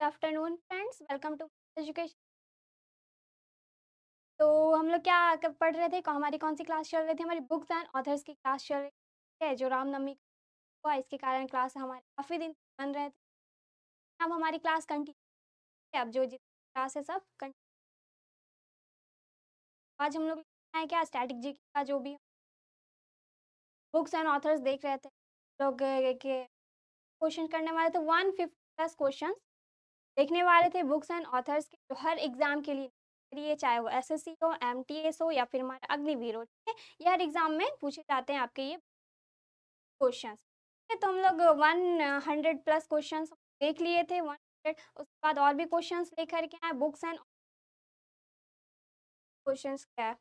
Afternoon friends welcome to education तो हम लोग क्या कब पढ़ रहे थे? हमारी कौन सी क्लास चल रही थी? हमारी बुक्स एंड ऑथर्स की क्लास चल रही है? जो रामनवमी हुआ, इसके कारण क्लास हमारे काफ़ी दिन बन रहे थे। अब हमारी क्लास कंटिन्यू अब जो जितनी क्लास है सब कंटिन्यू आज हम लोग है क्या? जी का जो भी बुक्स एंड ऑथर्स देख रहे थे। लोग क्वेश्चन करने वाले थे। वन फिफ्टी प्लस क्वेश्चन देखने वाले थे बुक्स एंड ऑथर्स के, जो हर एग्ज़ाम के लिए चाहे वो एसएससी हो, एमटीएस हो या फिर हमारा अग्निवीर हो ठीक है? ये हर एग्ज़ाम में पूछे जाते हैं आपके ये क्वेश्चन तो हम लोग वन हंड्रेड प्लस क्वेश्चन देख लिए थे, वन हंड्रेड, उसके बाद और भी क्वेश्चन लेकर के आए, बुक्स एंड क्वेश्चन क्या है?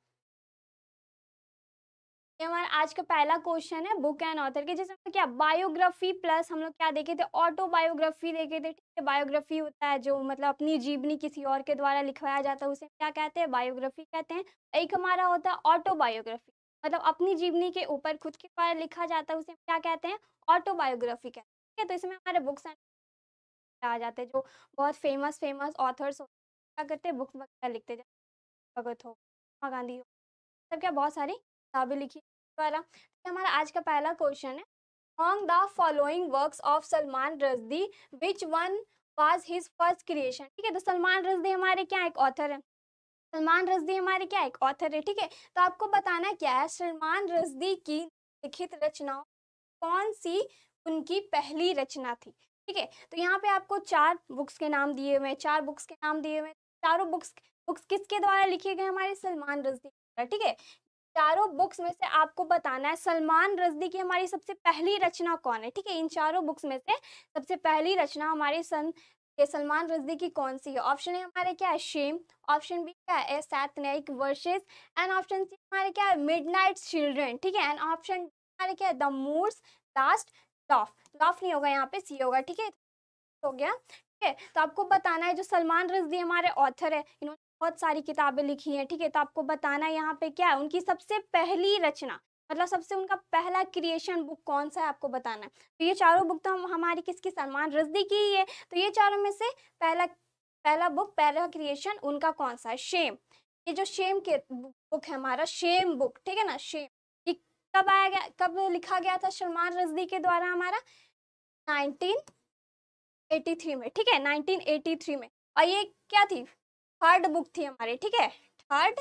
ये हमारा आज का पहला क्वेश्चन है बुक एंड ऑथर के जैसे क्या बायोग्राफी प्लस हम लोग क्या देखे थे? ऑटोबायोग्राफी देखे थे, ठीक है? बायोग्राफी होता है जो मतलब अपनी जीवनी किसी और के द्वारा लिखवाया जाता है, उसे क्या कहते हैं? बायोग्राफी कहते हैं। एक हमारा होता है ऑटोबायोग्राफी मतलब अपनी जीवनी के ऊपर खुद के द्वारा लिखा जाता है, उसे क्या कहते हैं? ऑटोबायोग्राफी कहते हैं, ठीक है? तो इसमें हमारे बुक्स एंड आ जाते हैं, जो बहुत फ़ेमस फ़ेमस ऑथर्स क्या करते हैं? बुक्स वगैरह लिखते जैसे भगत हो, महात्मा गांधी हो, सब क्या बहुत सारी किताबें लिखी द्वारा हमारा आज का पहला क्वेश्चन है। On the following works of Salman Rushdie which one was his first creation ठीक है तो सलमान रजदी हमारे क्या एक ऑथर है? सलमान रजदी हमारे क्या एक ऑथर है? ठीक है तो आपको बताना क्या है सलमान रजदी की लिखित रचनाओं कौन सी उनकी पहली रचना थी? ठीक है तो यहाँ पे आपको चार बुक्स के नाम दिए हुए चार बुक्स के नाम दिए हुए चारों बुक्स बुक्स किसके द्वारा लिखे गए हमारे? सलमान रजदी ठीक है? चारों बुक्स में से आपको बताना है, सलमान रजदी की हमारी सबसे पहली रचना कौन है? ठीक है, इन चारों बुक्स में से सबसे पहली रचना हमारे सन, ये सलमान रजदी की कौन सी है? ऑप्शन है हमारे क्या है? शेम, ऑप्शन बी क्या है? Satanic verses, and option C हमारे क्या है? मिडनाइट चिल्ड्रन, ठीक है, एंड ऑप्शन हमारे क्या है? The moor's last laugh laugh नहीं होगा, यहाँ पे सी होगा, ठीक है, हो गया, ठीक है तो आपको बताना है जो सलमान रजदी हमारे ऑथर है, इन्होंने बहुत सारी किताबें लिखी हैं, ठीक है? तो आपको बताना यहाँ पे क्या है? उनकी सबसे पहली रचना मतलब सबसे उनका पहला क्रिएशन बुक कौन सा है आपको बताना है? तो ये चारों बुक तो हम, हमारी किसकी? सलमान रजदी की ही है। तो ये चारों में से पहला पहला बुक पहला क्रिएशन उनका कौन सा है? शेम ये जो शेम के बुक है हमारा शेम बुक ठीक है ना? शेम ये कब आया गया, कब लिखा गया था सलमान रजदी के द्वारा हमारा? 1983 में, ठीक है? 1983 में। और ये क्या थी? थर्ड बुक थी हमारी, ठीक है? थर्ड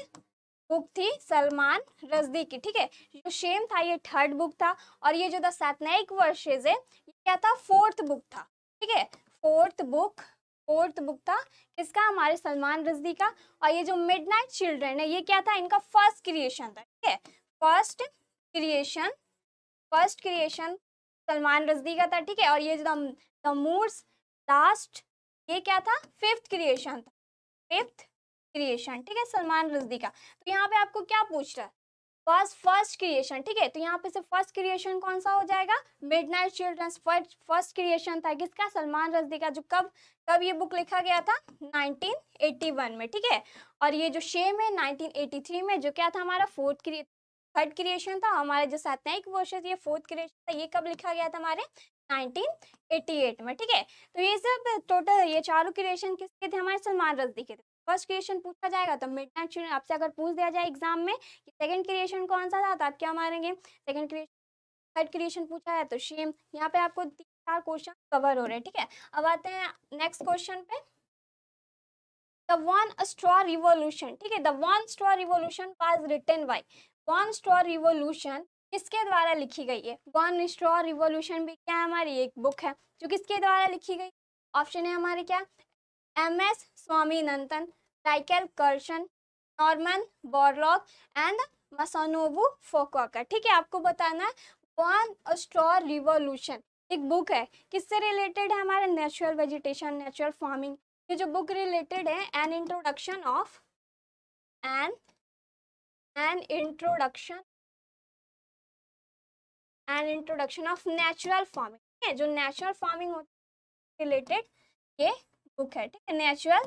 बुक थी सलमान रजदी की, ठीक है? जो शेम था, ये थर्ड बुक था और ये जो द सैतनाइक वर्सेज है, ये क्या था? फोर्थ बुक था, ठीक है? फोर्थ बुक फोर्थ बुक था किसका? हमारे सलमान रजदी का और ये जो मिडनाइट चिल्ड्रन है, ये क्या था? इनका फ़र्स्ट क्रिएशन था, ठीक है? First creation first creation Salman Rushdie का था, ठीक है? और ये जो द मूड्स लास्ट, ये क्या था? फिफ्थ क्रिएशन था। फिफ्थ क्रिएशन ठीक है, सलमान रजदी का। तो यहाँ पे आपको क्या पूछ रहा है? फ़र्स्ट फ़र्स्ट क्रिएशन ठीक है? तो यहाँ पे से फ़र्स्ट क्रिएशन कौन सा हो जाएगा? Midnight children's first first creation था किसका? सलमान रजदी का, जो कब कब ये बुक लिखा गया था? 1981 में, ठीक है? और ये जो शेम है 1983 में, जो क्या था हमारा? फोर्थ क्रिए थर्ड क्रिएशन था। हमारे जो सातनाइक वर्षज ये फोर्थ क्रिएशन था। ये कब लिखा गया था हमारे? 1988 में, ठीक है? तो ये सब टोटल ये चारों क्रिएशन किसके थे? हमारे सलमान रजदी के थे। फ़र्स्ट क्रिएशन पूछा जाएगा तो मिड नाइट चिल्ड्रन आपसे अगर पूछ दिया जाए एग्ज़ाम में कि सेकंड क्रिएशन कौन सा था तो आप क्या मारेंगे सेकंड क्रिएशन थर्ड क्रिएशन पूछा है तो शेम यहाँ पे आपको तीन चार क्वेश्चन कवर हो रहे हैं, ठीक है? अब आते हैं नेक्स्ट क्वेश्चन पे। द वन स्ट्रॉ रिवोल्यूशन ठीक है? The one straw revolution was written by one straw revolution किसके द्वारा लिखी गई है? वन स्ट्रॉ रिवोल्यूशन भी क्या हमारी एक बुक है, जो किसके द्वारा लिखी गई? ऑप्शन है हमारे क्या? M S Swaminathan Rachel Carson Norman Borlaug and Masanobu Fukuoka ठीक है, आपको बताना है वन स्ट्रॉ रिवोल्यूशन एक बुक है। किससे रिलेटेड है हमारे? नेचुरल वेजिटेशन नेचुरल फ़ार्मिंग ये जो बुक रिलेटेड है an introduction of an an introduction and introduction of natural farming ठीक है? जो नेचुरल फ़ार्मिंग होती रिलेटेड ये बुक है, ठीक है? Natural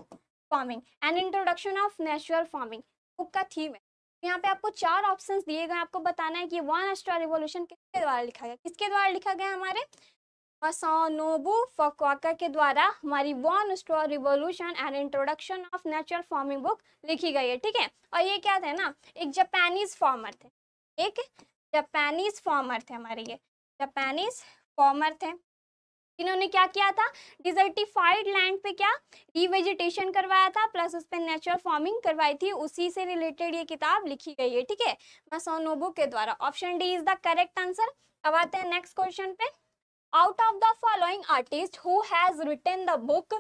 farming and introduction of natural farming book का थीम है। यहाँ पे आपको चार ऑप्शंस दिए गए आपको बताना है कि वन स्टार रिवोल्यूशन किसके द्वारा लिखा गया? किसके द्वारा लिखा गया हमारे? मसानोबू फकवाका के द्वारा हमारी one straw revolution and introduction of natural farming book लिखी गई है, ठीक है? और ये क्या थे ना? एक जापानीज फार्मर थे। एक जापानीज फॉर्मर थे हमारे ये, जापानीज फॉर्मर थे। इन्होंने क्या किया था? डिजर्टिफाइड लैंड पे क्या? रिवेजिटेशन करवाया था, प्लस उस पर नेचुरल फ़ार्मिंग करवाई थी, उसी से रिलेटेड ये किताब लिखी गई है, ठीक है? मसोनोबो के द्वारा। Option D is the correct answer. अब आते हैं नेक्स्ट क्वेश्चन पे। Out of the following artist who has written the book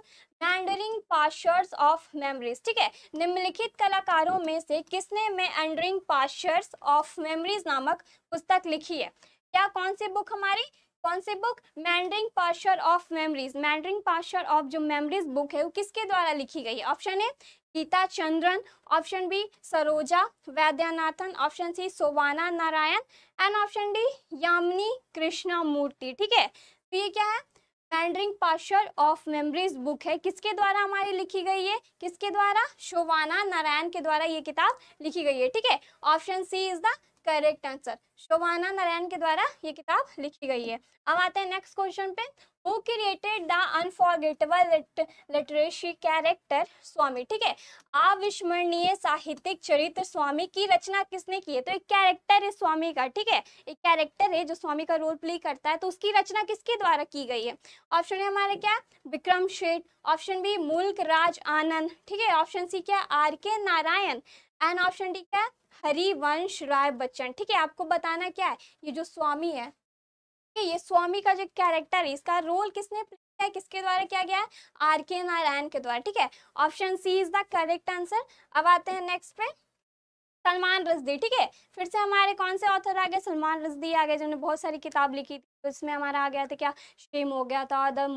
meandering pastures of memories ठीक है निम्नलिखित कलाकारों में से किसने meandering pastures of memories नामक पुस्तक लिखी है क्या कौन सी बुक हमारी कौन सी book meandering pasture of memories meandering pasture of जो मेमोरीज बुक है वो किसके द्वारा लिखी गई है option A Geeta, Chandran, option B, Saroja, Vaidyanathan, option C, Shovana, Narayan, and option D, Yamini Krishna Murthy ठीक है? तो ये क्या है? Meandering pasture of memories book है। किसके द्वारा हमारी लिखी गई है? किसके द्वारा? शोवाना नारायण के द्वारा ये किताब लिखी गई है। ठीक है? Option C is the correct answer. Shobhana Narayan के द्वारा ये किताब लिखी गई है। अब आते हैं नेक्स्ट क्वेश्चन पे। Who created the unforgettable literacy character Swami ठीक है? अविस्मरणीय साहित्यिक चरित्र स्वामी की रचना किसने की है? तो एक कैरेक्टर है स्वामी का, ठीक है? एक कैरेक्टर है जो स्वामी का रोल प्ले करता है तो उसकी रचना किसके द्वारा की गई है? ऑप्शन है हमारे क्या? विक्रम शेठ। ऑप्शन बी मुल्क राज आनंद, ठीक है? ऑप्शन सी क्या? आर के नारायण। एंड ऑप्शन डी क्या? हरिवंश राय बच्चन। ठीक है, आपको बताना क्या है? ये जो स्वामी है ये स्वामी का जो कैरेक्टर है, इसका रोल किसने प्ले किया किसके द्वारा किया गया है? आर के नारायण के द्वारा, ठीक है? Option C is the correct answer अब आते हैं नेक्स्ट पे। सलमान रजदी, ठीक है? फिर से हमारे कौन से ऑथर आ गए? सलमान रजदी आ गए, जिन्होंने बहुत सारी किताब लिखी थी। तो इसमें हमारा आ गया था क्या? शेम हो गया था द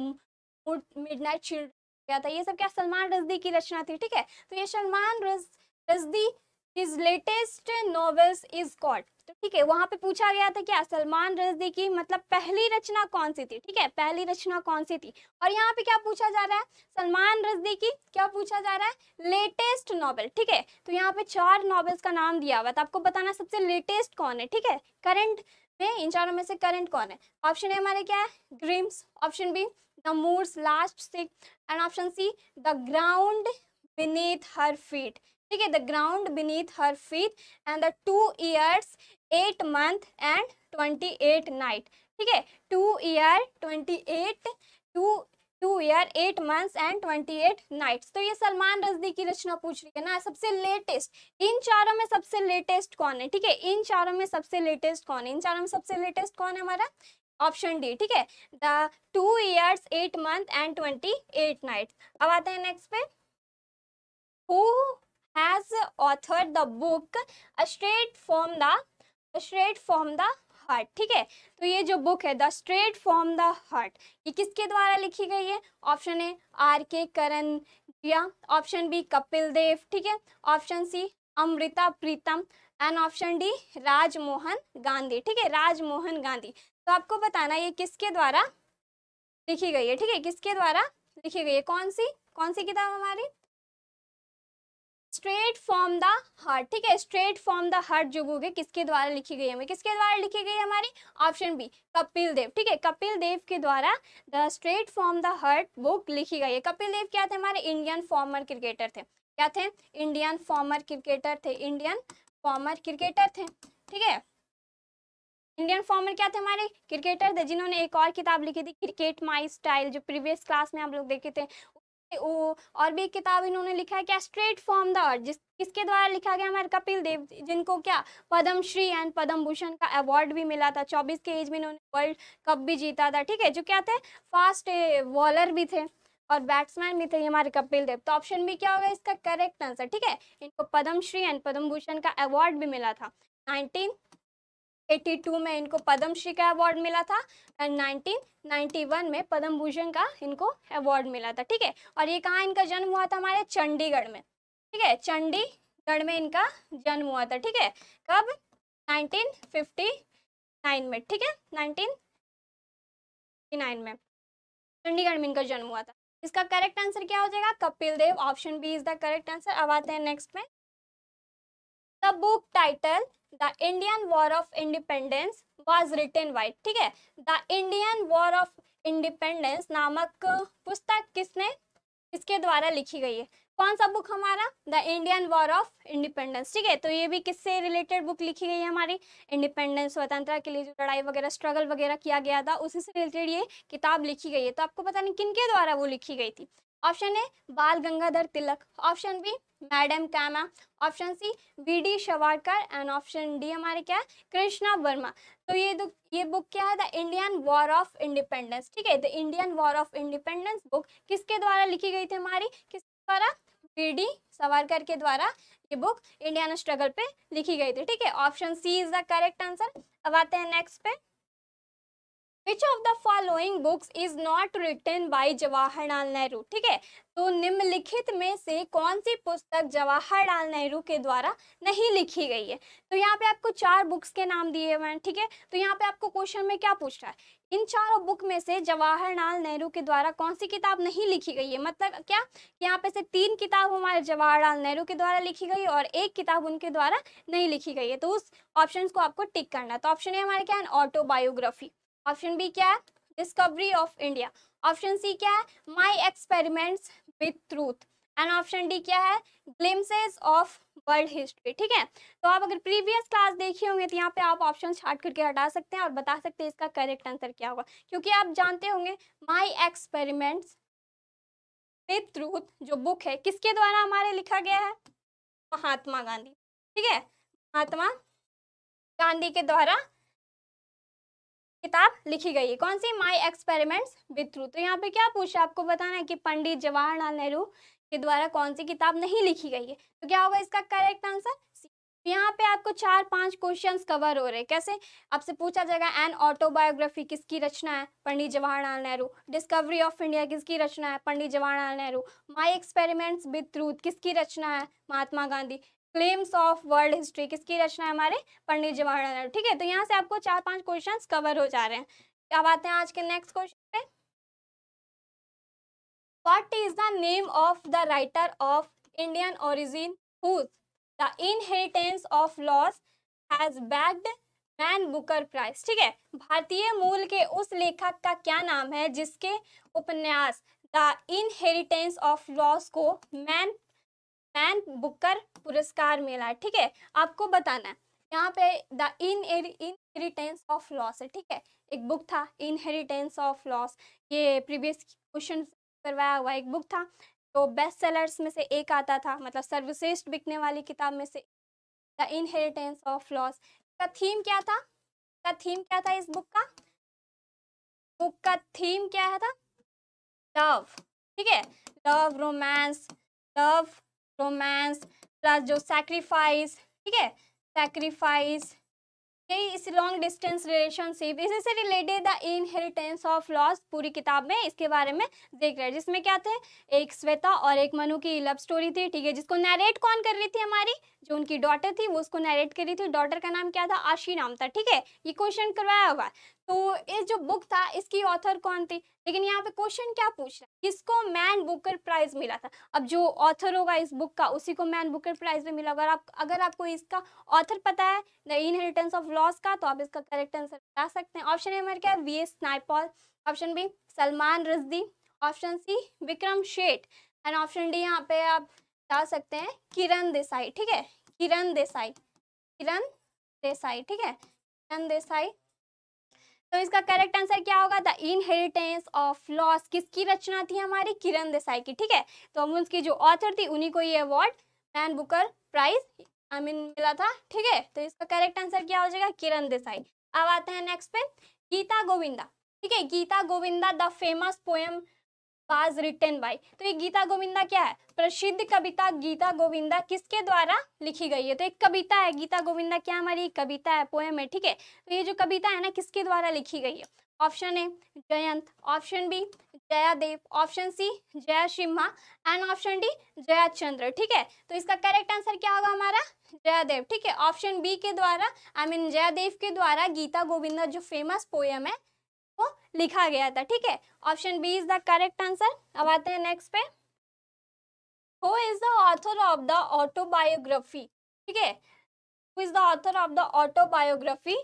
मिड नाइट चिल्ड गया था। ये सब क्या? सलमान रजदी की रचना थी, ठीक है? तो ये Salman Rush, Rushdie his latest novels is तो ठीक है, वहाँ पे पूछा गया था क्या सलमान रजदी की मतलब पहली रचना कौन सी थी? ठीक है, पहली रचना कौन सी थी? और यहाँ पे क्या पूछा जा रहा है? सलमान रजदी की क्या पूछा जा रहा है? लेटेस्ट नॉवेल ठीक है? तो यहाँ पे चार नॉवेल्स का नाम दिया हुआ था आपको बताना सबसे लेटेस्ट कौन है, ठीक है? करंट में, इन चारों में से करंट कौन है? ऑप्शन ए हमारे क्या है? Grimus option B the moor's last sigh and option C the ground beneath her feet ठीक है the ground beneath her feet and the two years eight month and twenty eight night ठीक है two year twenty eight two two year eight months and twenty eight nights तो ये सलमान रजदी की रचना पूछ रही है ना, सबसे लेटेस्ट इन चारों में सबसे लेटेस्ट कौन है? ठीक है, इन चारों में सबसे लेटेस्ट कौन है? इन चारों में सबसे लेटेस्ट कौन है हमारा? ऑप्शन डी ठीक है the two years eight month and twenty eight nights अब आते हैं नेक्स्ट पे। Who has authored the book straight from the straight from the heart ठीक है? तो ये जो बुक है the straight from the heart ये किसके द्वारा लिखी गई है? Option A R K Karanjia option B Kapil Dev ठीक है? Option C Amrita Pritam and option D Rajmohan Gandhi ठीक है? राजमोहन गांधी तो आपको बताना ये किसके द्वारा लिखी गई है, ठीक है? किसके द्वारा लिखी गई है? कौन सी? कौन सी किताब हमारी? स्ट्रेट फ्रॉम द हार्ट ठीक है? स्ट्रेट फ्रॉम द हार्ट जो बुक है किसके द्वारा लिखी गई है किसके द्वारा लिखी गई हमारी? ऑप्शन बी, कपिल देव, ठीक है? कपिल देव के द्वारा the straight from the heart book लिखी गई है। कपिल देव क्या थे? हमारे इंडियन फॉर्मर क्रिकेटर थे। क्या थे? इंडियन फॉर्मर क्रिकेटर थे। इंडियन फॉर्मर क्रिकेटर थे, ठीक है? इंडियन फॉर्मर क्या थे हमारे? क्रिकेटर थे, जिन्होंने एक और किताब लिखी थी, क्रिकेट माई स्टाइल, जो प्रीवियस क्लास में हम लोग देखे थे। और भी एक किताब इन्होंने लिखा है, क्या स्ट्रेट फ्रॉम द अर्थ जिस, किसके द्वारा लिखा गया हमारे कपिल देव जिनको क्या पद्म श्री एंड पद्म भूषण का अवार्ड भी मिला था, चौबीस के एज में इन्होंने वर्ल्ड कप भी जीता था, ठीक है, जो क्या थे फास्ट बॉलर भी थे, और बैट्समैन भी थे हमारे कपिल देव तो ऑप्शन भी क्या होगा, इसका करेक्ट आंसर ठीक है, इनको पद्मश्री एंड पद्म भूषण का अवार्ड भी मिला था नाइनटीन 82 में इनको पद्मश्री का अवार्ड मिला था एंड 1991 में पद्म भूषण का इनको अवार्ड मिला था, ठीक है? और ये कहाँ इनका जन्म हुआ था हमारे? चंडीगढ़ में, ठीक है? चंडीगढ़ में इनका जन्म हुआ था, ठीक है? कब? 1959 में, ठीक है? 1959 में चंडीगढ़ में इनका जन्म हुआ था। इसका करेक्ट आंसर क्या हो जाएगा? Kapil Dev option B is the correct answer अब आते हैं नेक्स्ट में। The book title the Indian war of independence was written white ठीक है? The Indian war of independence नामक पुस्तक किसने, किसके द्वारा लिखी गई है? कौन सा बुक हमारा? The Indian war of independence ठीक है? तो ये भी किससे रिलेटेड बुक लिखी गई है हमारी? इंडिपेंडेंस स्वतंत्रता के लिए जो लड़ाई वगैरह स्ट्रगल वगैरह किया गया था, उसी से रिलेटेड ये किताब लिखी गई है। तो आपको पता नहीं किन के द्वारा वो लिखी गई थी? Option A, Bal Gangadhar Tilak. Option B, madam Cama. Option C, V D Savarkar and option D हमारे क्या है, कृष्णा वर्मा। तो ये ये बुक क्या है, the Indian war of independence. ठीक है, the Indian war of independence book किसके द्वारा लिखी गई थी हमारी? किस द्वारा? वी डी सवारकर के द्वारा ये बुक इंडियन स्ट्रगल पे लिखी गई थी। ठीक है, option C is the correct answer. अब आते हैं नेक्स्ट पे। Which of the following books is not written by Jawaharlal Nehru ठीक है? तो निम्नलिखित में से कौन सी पुस्तक जवाहरलाल नेहरू के द्वारा नहीं लिखी गई है? तो यहाँ पे आपको चार बुक्स के नाम दिए हुए हैं, ठीक है? तो यहाँ पे आपको क्वेश्चन में क्या पूछ रहा है? इन चारों बुक में से जवाहरलाल नेहरू के द्वारा कौन सी किताब नहीं लिखी गई है? मतलब क्या? यहाँ पे से तीन किताब हमारे जवाहरलाल नेहरू के द्वारा लिखी गई और एक किताब उनके द्वारा नहीं लिखी गई है। तो उस ऑप्शन को आपको टिक करना है। तो ऑप्शन है हमारे क्या? है ऑटोबायोग्राफी ऑप्शन बी क्या है? Discovery of India option C क्या है? My experiments with truth and option D क्या है? ग्लिम्सेस ऑफ़ वर्ल्ड हिस्ट्री ठीक है? तो आप अगर प्रीवियस क्लास देखे होंगे तो यहाँ पे आप ऑप्शन छाट करके हटा सकते हैं और बता सकते हैं इसका करेक्ट आंसर क्या होगा। क्योंकि आप जानते होंगे माई एक्सपेरिमेंट्स विथ ट्रूथ जो बुक है, किसके द्वारा हमारे लिखा गया है? महात्मा गांधी। ठीक है? महात्मा गांधी के द्वारा किताब लिखी गई है। कौन सी? माई एक्सपेरिमेंट्स विथ ट्रूथ तो यहाँ पे क्या पूछा आपको बताना है कि पंडित जवाहरलाल नेहरू के द्वारा कौन सी किताब नहीं लिखी गई है। तो क्या होगा इसका करेक्ट आंसर यहाँ पे आपको चार पाँच क्वेश्चंस कवर हो रहे हैं। कैसे? आपसे पूछा जाएगा एन ऑटोबायोग्राफी किसकी रचना है? Pandit Jawaharlal Nehru. Discovery of India किसकी रचना है? Pandit Jawaharlal Nehru. My experiments with truth किसकी रचना है? Mahatma Gandhi. Glimpses of world history किसकी रचना है हमारे? पंडित जवाहरलाल। नेहरू ठीक है तो यहाँ से आपको चार पाँच क्वेश्चन कवर हो जा रहे हैं। क्या बात है आज के नेक्स्ट क्वेश्चन पे? The name of the writer of Indian origin? Whose The Inheritance of Loss has bagged Man Booker Prize ठीक है, भारतीय मूल के उस लेखक का क्या नाम है जिसके उपन्यास द इनहेरिटेंस ऑफ़ लॉस को मैन मैन बुकर पुरस्कार मिला है, ठीक है? आपको बताना है। यहाँ पे the in Inheritance of Loss है, ठीक है? एक बुक था इनहेरिटेंस ऑफ़ लॉस। ये प्रीवियस क्वेश्चन करवाया हुआ एक बुक था तो बेस्ट सेलर्स में से एक आता था मतलब सर्वश्रेष्ठ बिकने वाली किताब में से द इनहेरिटेंस ऑफ़ लॉस। का थीम क्या था? का थीम क्या था इस बुक का? बुक का थीम क्या है था? लव, ठीक है? Love, romance, love romance plus जो सैक्रिफाइस ठीक है? सैक्रिफाइस यही इस लॉन्ग डिस्टेंस रिलेशनशिप इसी से related the Inheritance of Loss पूरी किताब में इसके बारे में देख रहे हैं। जिसमें क्या थे? एक श्वेता और एक मनु की लव स्टोरी थी, ठीक है? जिसको नरेट कौन कर रही थी हमारी? जो उनकी डॉटर थी, वो उसको नरेट कर रही थी। डॉटर का नाम क्या था? आशी नाम था, ठीक है? ये क्वेश्चन करवाया हुआ तो ये जो बुक था, इसकी ऑथर कौन थी? लेकिन यहाँ पे क्वेश्चन क्या पूछ रहा है? किसको मैन बुकर प्राइज मिला था? अब जो ऑथर होगा इस बुक का, उसी को मैन बुकर प्राइज भी मिला। अगर आप, अगर आपको इसका ऑथर पता है, द इनहेरिटेंस ऑफ़ लॉस का तो आप इसका करेक्ट आंसर बता सकते हैं। ऑप्शन ए हमारे क्या V S Naipaul option B, Salman Rushdie. Option C, Vikram Seth. And option D, यहाँ पे आप बता सकते हैं, किरण देसाई। ठीक है? किरण देसाई। किरण देसाई, ठीक है? किरण देसाई। तो इसका करेक्ट आंसर क्या होगा? द इनहेरिटेंस ऑफ़ लॉस किसकी रचना थी हमारी? किरण देसाई की, ठीक है? तो हम उसकी जो ऑथर थी, उन्हीं को ये award Man Booker Prize I mean मिला था, ठीक है? तो इसका करेक्ट आंसर क्या हो जाएगा? किरण देसाई। अब आते हैं नेक्स्ट पे, गीता गोविंदा, ठीक है? Gita Govinda the famous poem was written by. तो ये गीता गोविंदा क्या है? प्रसिद्ध कविता गीता गोविंदा किसके द्वारा लिखी गई है? तो एक कविता है, गीता गोविंदा क्या हमारी? कविता है पोएम है, ठीक है? तो ये जो कविता है ना, किसके द्वारा लिखी गई है? Option A Jayant. Option B Jayadev. Option C Jaya Simha and option D Jaya Chandra ठीक है? तो इसका करेक्ट आंसर क्या होगा हमारा? जयादेव, ठीक है? ऑप्शन बी के द्वारा आई मीन जयादेव के द्वारा गीता गोविंदा जो फ़ेमस पोएम है वो लिखा गया था, ठीक है? Option B is the correct answer अब आते हैं नेक्स्ट पे. Who is the author of the autobiography ठीक है? Who is the author of the autobiography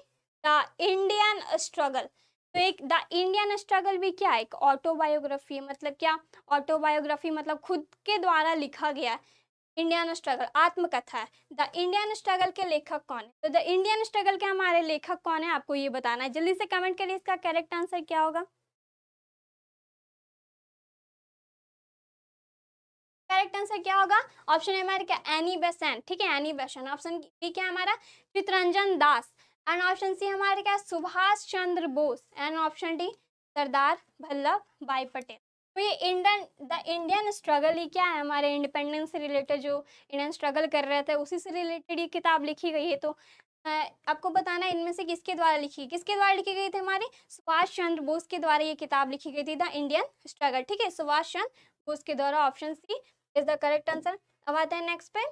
the Indian Struggle तो एक द इंडियन स्ट्रगल भी क्या है? एक ऑटोबायोग्राफी मतलब क्या? ऑटोबायोग्राफी मतलब खुद के द्वारा लिखा गया इंडियन स्ट्रगल आत्मकथा है द इंडियन स्ट्रगल के लेखक कौन है? तो द इंडियन स्ट्रगल के हमारे लेखक कौन है? आपको ये बताना है। जल्दी से कमेंट करिए, इसका करेक्ट आंसर क्या होगा? करेक्ट आंसर क्या होगा? ऑप्शन है हमारे क्या? एनी बेसेंट ठीक है? एनी बेसेंट ऑप्शन बी क्या हमारा? Chittaranjan Das and option C हमारे क्या? Subhash Chandra Bose and option D Sardar Vallabh Bhai Patel तो ये इंडियन, द इंडियन स्ट्रगल ही क्या है? हमारे इंडिपेंडेंस से रिलेटेड जो इंडियन स्ट्रगल कर रहे थे, उसी से रिलेटेड ये किताब लिखी गई है। तो आपको बताना इनमें से किसके द्वारा लिखी किसके द्वारा लिखी गई थी हमारी? सुभाष चंद्र बोस के द्वारा ये किताब लिखी गई थी, द इंडियन स्ट्रगल। ठीक है, सुभाष चंद्र बोस के द्वारा option C is the correct answer. अब आते हैं नेक्स्ट पे।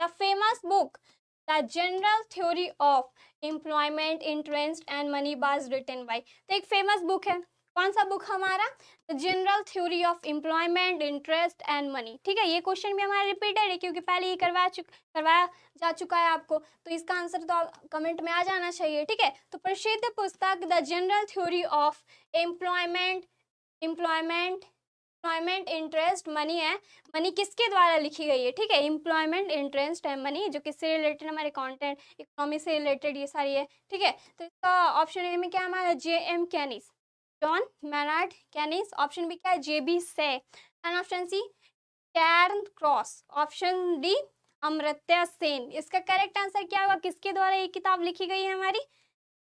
The famous book, the General Theory of Employment Interest and Money was written by तो एक फ़ेमस बुक है कौन सा बुक हमारा? The General Theory of Employment Interest and Money ठीक है, ये क्वेश्चन भी हमारा रिपीटेड है क्योंकि पहले ये करवाया चुक करवाया जा चुका है आपको तो इसका आंसर तो कमेंट में आ जाना चाहिए। ठीक है तो प्रसिद्ध पुस्तक the General Theory of Employment Employment Employment Interest Money है। मनी किसके द्वारा लिखी गई है? ठीक है एम्प्लॉयमेंट इंटरेस्ट है मनी जो किससे रिलेटेड हमारे कंटेंट इकोनॉमी से रिलेटेड ये सारी है। ठीक है तो इसका ऑप्शन ए में क्या हमारा? J M Keynes John Maynard Keynes option B क्या है? J B Say. And option C Cairncross option D Amartya Sen इसका करेक्ट आंसर क्या होगा? किसके द्वारा ये किताब लिखी गई है हमारी?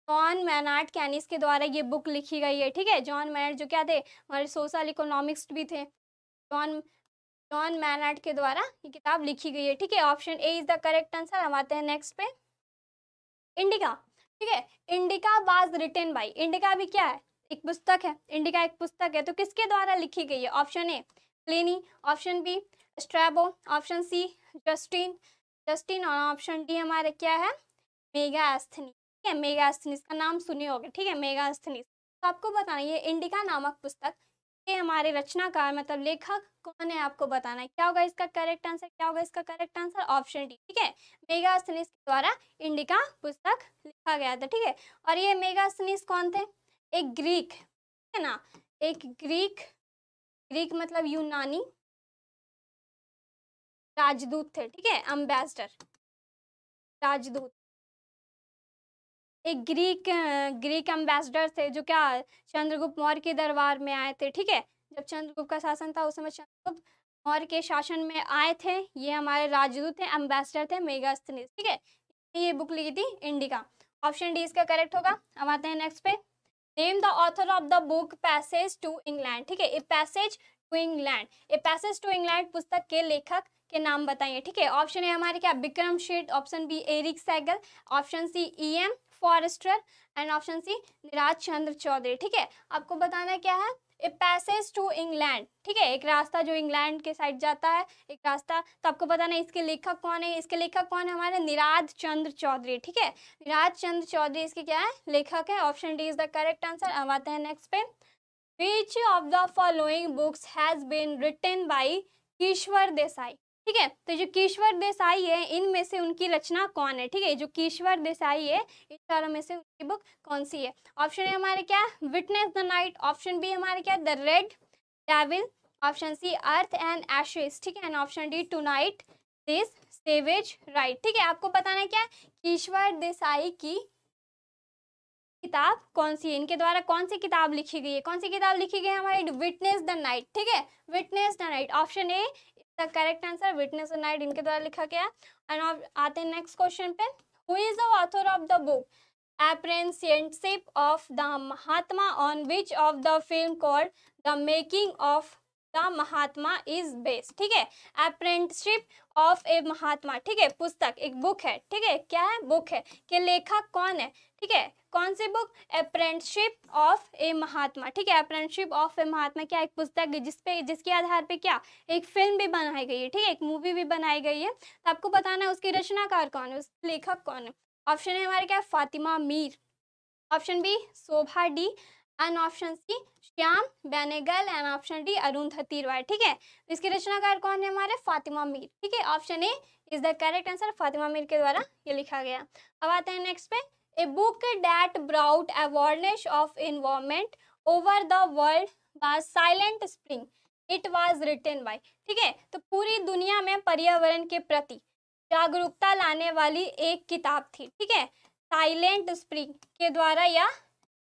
जॉन मैनार्ड कैनिस के द्वारा ये बुक लिखी गई है, ठीक है? जॉन मैनार्ड जो क्या थे? हमारे सोशल इकोनॉमिक्स भी थे। जॉन जॉन मैनार्ड के द्वारा ये किताब लिखी गई है, ठीक है? Option A is the correct answer हम आते हैं नेक्स्ट पे। इंडिका ठीक है? Indica was written by Indica भी क्या है? एक पुस्तक है, इंडिका एक पुस्तक है तो किसके द्वारा लिखी गई है? Option A, Pliny, option B, Strabo, option C, Justin Justin और ऑप्शन डी हमारे क्या है? मेगा एस्थनी, ठीक है? मेगास्थनीस का नाम सुने होगे, ठीक है? मेगास्थनीस तो आपको बताना ये इंडिका नामक पुस्तक, ये हमारे रचनाकार मतलब लेखक कौन है आपको बताना है? क्या होगा इसका करेक्ट आंसर क्या होगा इसका करेक्ट आंसर ऑप्शन डी ठीक है? मेगास्थनीस के द्वारा इंडिका पुस्तक लिखा गया था, ठीक है? और ये मेगास्थनीस कौन थे? एक ग्रीक, है ना? एक ग्रीक ग्रीक मतलब यूनानी राजदूत थे, ठीक है? अम्बेसडर राजदूत। एक ग्रीक ग्रीक एम्बेसडर थे जो क्या चंद्रगुप्त मौर्य के दरबार में आए थे, ठीक है? जब चंद्रगुप्त का शासन था, उस समय चंद्रगुप्त मौर्य के शासन में आए थे। ये हमारे राजदूत थे एम्बेसडर थे मेगास्थनीस ठीक है? ये बुक लिखी थी इंडिका ऑप्शन डी इसका करेक्ट होगा। अब आते हैं नेक्स्ट पे। Name the author of the book passage to England ठीक है? A passage to England a passage to England पुस्तक के लेखक के नाम बताइए, ठीक है? ऑप्शन है हमारे क्या? Vikram Seth option B Eric Segal option C E M Forster and option C Nirad Chandra Chaudhuri ठीक है? आपको बताना क्या है? ए पैसेज टू इंग्लैंड ठीक है? एक रास्ता जो इंग्लैंड के साइड जाता है, एक रास्ता तो आपको पता नहीं इसके लेखक कौन है? इसके लेखक कौन है? हमारे निराज चंद्र चौधरी, ठीक है? निराज चंद्र चौधरी इसके क्या है? लेखक है। Option D is the correct answer अब आते हैं नेक्स्ट पे। Which of the following books has been written by Ishwar Desai ठीक है? तो जो कीश्वर देसाई है, इनमें से उनकी रचना कौन है? ठीक है, जो कीश्वर देसाई है, इन चारों में से उनकी बुक कौन सी है? ऑप्शन ए हमारे क्या? Witness the Night, option B हमारे क्या? The Red Devil, option C Earth and Ashes ठीक है? And option D Tonight This Savage Rite, ठीक है? आपको बताना है क्या? कीश्वर देसाई की किताब कौन सी है? इनके द्वारा कौन सी किताब लिखी गई है? कौन सी किताब लिखी गई है हमारी? विटनेस द नाइट, ठीक है? Witness the Night, option A the correct answer Witness Night इनके द्वारा लिखा गया। एंड आते हैं नेक्स्ट क्वेश्चन पे। Who is the author of the book apprenticeship of the Mahatma on which of the film called the Making of the Mahatma is based ठीक है? एप्रेंटशिप of a Mahatma ठीक है? पुस्तक, एक बुक है। ठीक है? क्या है? बुक है। के लेखक कौन है? ठीक है? कौन सी book apprenticeship of a Mahatma ठीक है? अप्रेंटशिप ऑफ़ ए महात्मा क्या एक पुस्तक है जिसके आधार पे क्या? एक फ़िल्म भी बनाई गई है, ठीक है? एक मूवी भी बनाई गई है। तो आपको बताना है उसकी रचनाकार कौन है? उस लेखक कौन है? ऑप्शन है हमारे क्या? Fatima Meer option B Shobhaa De and option C Shyam Benegal and option D Arun Arundhati Roy ठीक है? तो इसके रचनाकार कौन है हमारे? फातिमा मीर ठीक है? Option A is the correct answer Fatima Meer के द्वारा ये लिखा गया। अब आते हैं नेक्स्ट पे। A book that brought awareness of environment over the world was Silent Spring it was written by ठीक है? तो पूरी दुनिया में पर्यावरण के प्रति जागरूकता लाने वाली एक किताब थी, ठीक है? साइलेंट स्प्रिंग के द्वारा या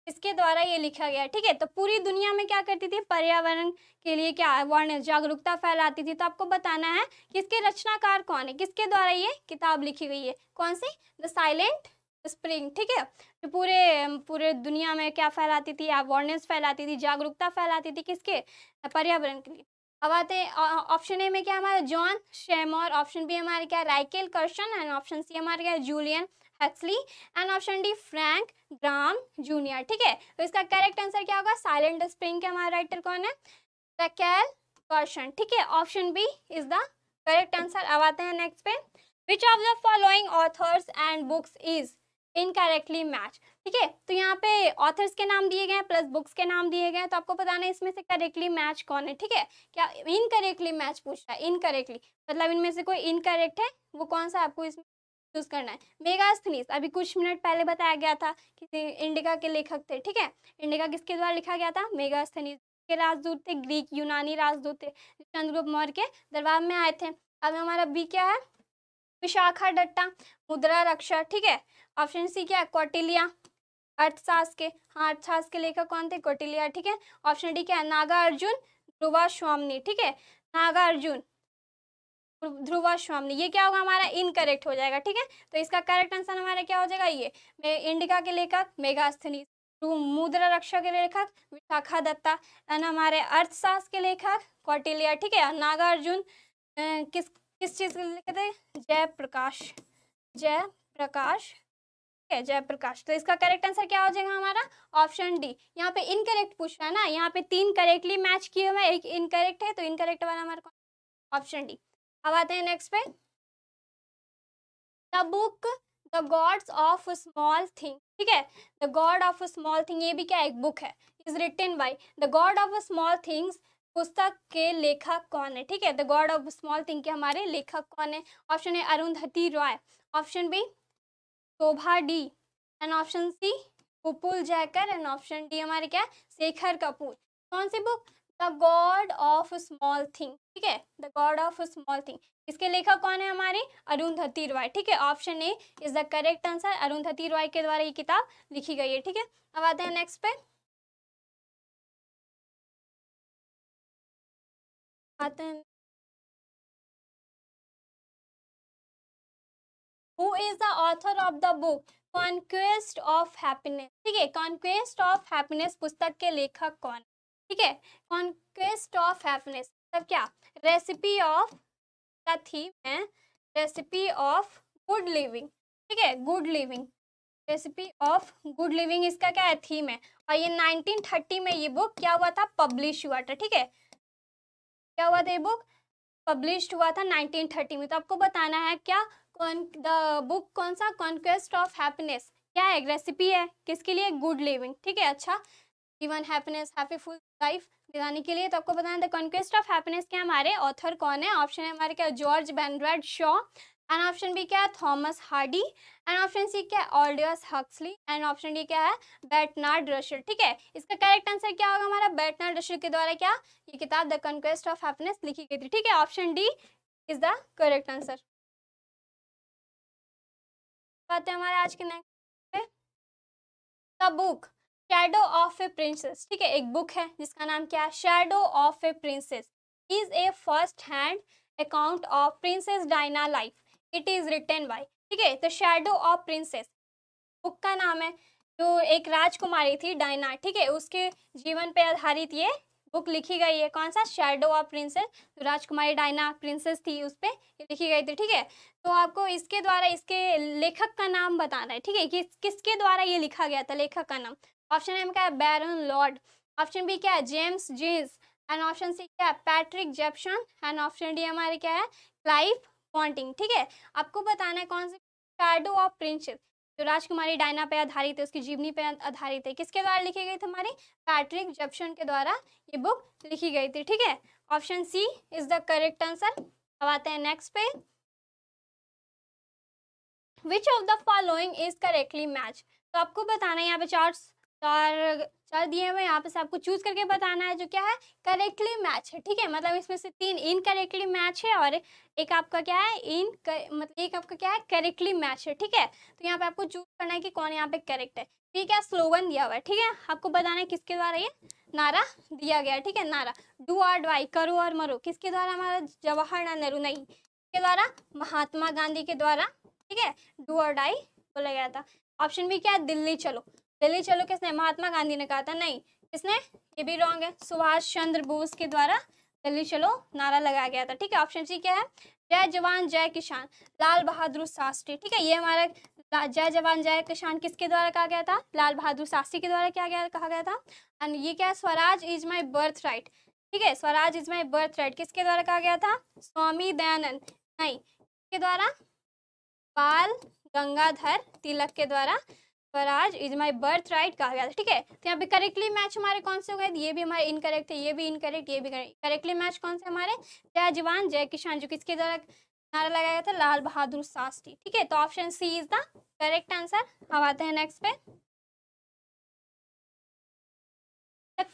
इसके द्वारा ये लिखा गया, ठीक है? तो पूरी दुनिया में क्या करती थी? पर्यावरण के लिए क्या अवेयरनेस जागरूकता फैलाती थी। तो आपको बताना है कि इसके रचनाकार कौन है? किसके द्वारा ये किताब लिखी गई है? कौन सी? द साइलेंट स्प्रिंग, ठीक है? जो पूरे पूरे दुनिया में क्या फैलाती थी अवेयरनेस फैलाती थी, जागरूकता फैलाती थी किसके? पर्यावरण के लिए। अब आते हैं ऑप्शन ए में क्या हमारा? जॉन शेमोर ऑप्शन बी हमारे क्या राइकेल कर्शन एंड ऑप्शन सी हमारे क्या Julian Huxley and option D Frank Graham Junior, ठीक है? तो इसका करेक्ट आंसर क्या होगा? साइलेंट स्प्रिंग के हमारा राइटर कौन है? रैकेल कर्शन, ठीक है? Option B is the correct answer अब आते हैं नेक्स्ट पे। Which of the following authors and books is incorrectly match ठीक है? तो यहाँ पे ऑथर्स के नाम दिए गए प्लस बुक्स के नाम दिए गए तो आपको बताना है इसमें से करेक्टली मैच कौन है? ठीक है? क्या इनकरेक्टली मैच पूछ रहा है? इनकरेक्टली मतलब इनमें से कोई इनकरेक्ट है? वो कौन सा आपको इसमें चूज़ करना है? मेगास्थनीस अभी कुछ मिनट पहले बताया गया था कि इंडिका के लेखक थे, ठीक है? इंडिका किसके द्वारा लिखा गया था? मेगास्थनीस के राजदूत थे ग्रीक यूनानी राजदूत थे, चंद्रगुप्त मौर्य के दरबार में आए थे। अब हमारा बी क्या है? विशाखा डट्टा, मुद्रा रक्षा, ठीक है? ऑप्शन सी क्या है? कौटिल्या अर्थशास्त्र के हाँ अर्थशास्त्र के लेखक कौन थे? कौटिल्या ठीक है? ऑप्शन डी क्या है? नागा अर्जुन ध्रुवा स्वामी, ठीक है? नागा अर्जुन ध्रुवा स्वामी, ये क्या होगा हमारा? इनकरेक्ट हो जाएगा, ठीक है? तो इसका करेक्ट आंसर हमारा क्या हो जाएगा? ये इंडिका के लेखक, मेघास्थनी मुद्रा रक्षा के लेखक, विशाखा दत्ता, एंड हमारे अर्थशास्त्र के लेखक कौटिल्या ठीक है? नागार्जुन किस किस चीज़ के लिए लिखे थे जय प्रकाश। जय प्रकाश। है जयप्रकाश तो इसका करेक्ट आंसर क्या हो जाएगा हमारा? ऑप्शन डी यहाँ पे इनकरेक्ट पूछ रहा है ना? यहाँ पे तीन करेक्टली मैच किए हुए एक इनकरेक्ट है तो इनकरेक्ट वाला हमारा कौन? ऑप्शन डी अब आते हैं नेक्स्ट पे। The book the Gods of Small Thing ठीक है? The God of Small Thing ये भी क्या? एक बुक है। Is written by the God of Small Things पुस्तक के लेखक कौन है? ठीक है the God of Small Thing के हमारे लेखक कौन है? Option A Arundhati Roy. Option B Shobhaa De and option C Pupul Jayakar and option D हमारे क्या शेखर कपूर। कौन सी book the God of Small Thing ठीक है the God of Small Thing इसके लेखक कौन है हमारे? अरुंधति रॉय। ठीक है option A is the correct answer Arundhati Roy के द्वारा ये किताब लिखी गई है। ठीक है, अब आते हैं नेक्स्ट पे। Who. Is the author of the book Conquest of Happiness ठीक है कॉन्क्वेस्ट ऑफ़ हैप्पीनेस पुस्तक के लेखक कौन? ठीक है कॉन्क्वेस्ट ऑफ़ हैप्पीनेस मतलब क्या? रेसिपी ऑफ़ का थीम है रेसिपी ऑफ़ गुड लिविंग ठीक है good living recipe of good living इसका क्या है थीम है और ये 1930 में ये बुक क्या हुआ था? पब्लिश हुआ था। ठीक है क्या हुआ था ये बुक पब्लिश हुआ था 1930 में। तो आपको बताना है क्या कौन द बुक कौन सा? कॉन्क्वेस्ट ऑफ़ हैप्पीनेस क्या है? रेसिपी है। किसके लिए? गुड लिविंग ठीक है अच्छा। जीवन हैप्पीनेस हैप्पी फुल लाइफ दिलाने के लिए तो आपको बताना द कॉन्क्वेस्ट ऑफ़ हैप्पीनेस के हमारे ऑथर कौन है? ऑप्शन है हमारे क्या? George Bernard Shaw and option B क्या है? Thomas Hardy and option C क्या है? Aldous Huxley and option D क्या है? बैटनार्ड रशल ठीक है? इसका करेक्ट आंसर क्या होगा हमारा? बैटनार्ड रशल के द्वारा क्या? ये किताब द कॉन्क्वेस्ट ऑफ़ हैप्पीनेस लिखी गई थी। ठीक है? Option D is the correct answer. बात है हमारे आज के next the book, Shadow of a Princess. ठीक है? एक बुक है जिसका नाम क्या है? Shadow of a Princess. Is a first hand account of Princess Diana life. It is written by ठीक है? तो शेडो ऑफ़ प्रिंसेस, बुक का नाम है, जो एक राजकुमारी थी, डायना, ठीक है? उसके जीवन पे आधारित ये बुक लिखी गई है। कौन सा? शेडो ऑफ़ प्रिंसेस तो राजकुमारी डायना प्रिंसेस थी, उस पर लिखी गई थी, ठीक है? तो आपको इसके द्वारा, इसके लेखक का नाम बताना है, ठीक है? कि किसके द्वारा ये लिखा गया था, लेखक का नाम? ऑप्शन एम क्या है बैरन लॉर्ड, ऑप्शन बी क्या है? James Jeans and option C क्या है? Patrick Jephson and option D हमारे क्या है? क्लाइव पॉन्टिंग ठीक है? आपको बताना है कौन से शैडो ऑफ़ प्रिंसेस जो राजकुमारी डायना पे आधारित है, उसकी जीवनी पे आधारित है। किसके द्वारा लिखी गई थी हमारी? पैट्रिक जेप्शन के द्वारा ये बुक लिखी गई थी, ठीक है? Option C is the correct answer. अब आते हैं नेक्स्ट पे। Which of the following is correctly match तो आपको बताना है यहाँ पे चार चार चार दिए हुए यहाँ पे से आपको चूज़ करके बताना है जो क्या है करेक्टली मैच है ठीक है? मतलब इसमें से तीन इन करेक्टली मैच है और एक आपका क्या है इन कर, मतलब एक आपका क्या है करेक्टली मैच है ठीक है? तो यहाँ पे आपको चूज़ करना है कि कौन यहाँ पे करेक्ट है। ठीक है? स्लोगन दिया हुआ है ठीक है? आपको बताना है किसके द्वारा ये नारा दिया गया ठीक है? नारा। डू आर डाई करो और मरो। किसके द्वारा हमारा जवाहरलाल नेहरू? नहीं। के द्वारा? महात्मा गांधी के द्वारा ठीक है? डू और डाई बोला गया था। ऑप्शन बी क्या है? दिल्ली चलो। दिल्ली चलो किसने? महात्मा गांधी ने कहा था, नहीं, किसने? ये भी रॉन्ग है। सुभाष चंद्र बोस के द्वारा दिल्ली चलो, नारा लगाया गया था। ठीक है ऑप्शन सी क्या है? जय जवान, जय किसान, लाल बहादुर शास्त्री। ठीक है, ये हमारा जय जवान, जय किसान किसके द्वारा कहा गया था? लाल बहादुर शास्त्री के द्वारा क्या गया, कहा गया था? एंड ये क्या है? Swaraj is my birth right ठीक है, Swaraj is my birth right किसके द्वारा कहा गया था? स्वामी दयानंद। नहीं के द्वारा? बाल गंगाधर तिलक के द्वारा Swaraj is my birth right कहा गया था, ठीक है? तो यहाँ पे करेक्टली मैच हमारे कौन से हो गए? ये भी हमारे इनकरेक्ट है ये भी इनकरेक्ट ये भी करेक्टली मैच कौन से हमारे? जय जवान, जय किसान, जो किसके द्वारा नारा लगाया गया था, लाल बहादुर शास्त्री, ठीक है? तो option C is the correct answer हम आते हैं नेक्स्ट पे।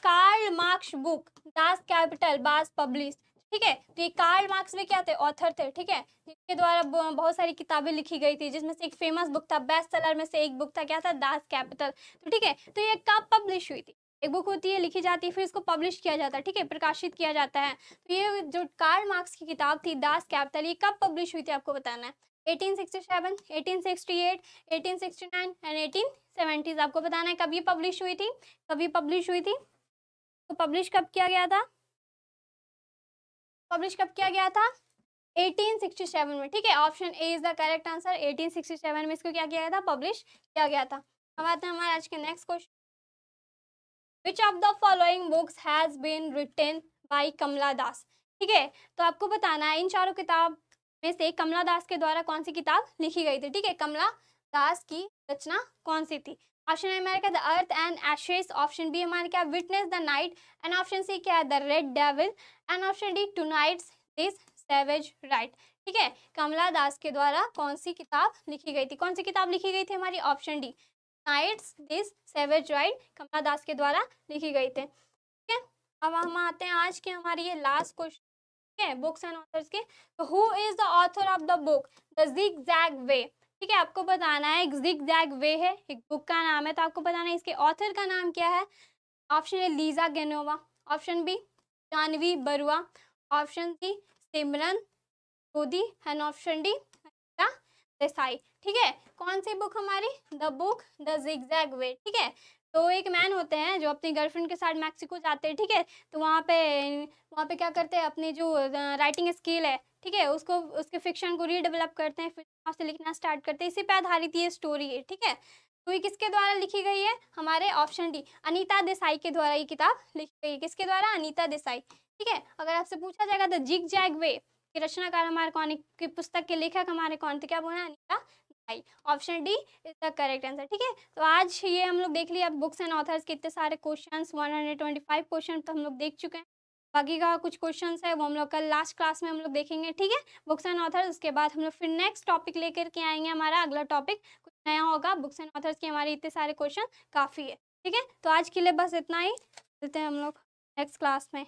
Karl Marx book Das Kapital was publish ठीक है? तो ये कार्ल मार्क्स में क्या थे? ऑथर थे ठीक है? जिनके द्वारा बहुत सारी किताबें लिखी गई थी जिसमें से एक फ़ेमस बुक था बेस्ट सेलर में से एक बुक था क्या था? Das Kapital. तो ठीक है? तो ये कब पब्लिश हुई थी? एक बुक होती है लिखी जाती है फिर इसको पब्लिश किया जाता है ठीक है? प्रकाशित किया जाता है। तो ये जो कार्ल मार्क्स की किताब थी दास कैपिटल ये कब पब्लिश हुई थी आपको बताना है? 1867, 1868, 1869 एंड 1870 आपको बताना है कब ये पब्लिश हुई थी? कब ये पब्लिश हुई थी? तो पब्लिश कब किया गया था? पब्लिश कब किया गया था? 1867 में, ठीक है? Option A is the correct answer 1867 में इसको क्या किया गया था? पब्लिश किया गया था। अब आते हैं हमारे आज के next question which of the following books has been written by Kamala Das ठीक है? तो आपको बताना है, इन चारों किताब में से कमला दास के द्वारा कौन सी किताब लिखी गई थी? ठीक है? कमला दास की रचना कौन सी थी? ऑप्शन ए हमारे क्या the Earth and Ashes option B हमारे क्या Witness the Night, and option C क्या है the Red Devil, and option D Tonight This Savage Rite. ठीक है, कमला दास के द्वारा कौन सी किताब लिखी गई थी? कौन सी किताब लिखी गई थी हमारी? Option D nights this savage rite, Kamala Das के द्वारा लिखी गई थी। ठीक है, अब हम आते हैं आज के हमारी ये लास्ट क्वेश्चन ठीक है बुक्स एंड ऑथर्स के। Who is the author of the book the Zigzag Way ठीक है, आपको बताना है, एक जिग वे है, एक बुक का नाम है तो आपको बताना है इसके ऑथर का नाम क्या है? Option A Lisa Genova option B Jahnavi Barua option C Simran गोदी एंड ऑप्शन डी देसाई ठीक है, कौन सी बुक हमारी? The book the Zigzag Way ठीक है तो एक मैन होते हैं जो अपनी गर्लफ्रेंड के साथ मैक्सिको जाते हैं, ठीक है? तो वहाँ पे वहाँ पे क्या करते हैं, अपनी जो राइटिंग स्किल है, ठीक है? उसको, उसके फिक्शन को रीडेवलप करते हैं, फिर वहाँ से लिखना स्टार्ट करते हैं। इसी पे आधारित ये स्टोरी है, ठीक है? तो ये किसके द्वारा लिखी गई है? हमारे ऑप्शन डी अनीता देसाई के द्वारा ये किताब लिखी गई है। किसके द्वारा? अनीता देसाई ठीक है? अगर आपसे पूछा जाएगा तो जिग जैग वे रचनाकार हमारे कौन की पुस्तक के लेखक हमारे कौन थे, क्या बोला Anita Desai option D is the correct answer ठीक है? तो आज ये हम लोग देख लिया बुक्स एंड ऑथर्स के इतने सारे क्वेश्चन वन क्वेश्चन तो हम लोग देख चुके हैं। बाकी का कुछ क्वेश्चन है, वो हम लोग कल लास्ट क्लास में हम लोग देखेंगे, ठीक है? बुक्स एंड ऑथर्स उसके बाद हम लोग फिर नेक्स्ट टॉपिक लेकर के आएँगे हमारा अगला टॉपिक कुछ नया होगा बुक्स एंड ऑथर्स के हमारे इतने सारे क्वेश्चन काफ़ी है, ठीक है? तो आज के लिए बस इतना ही, मिलते हैं हम लोग नेक्स्ट क्लास में।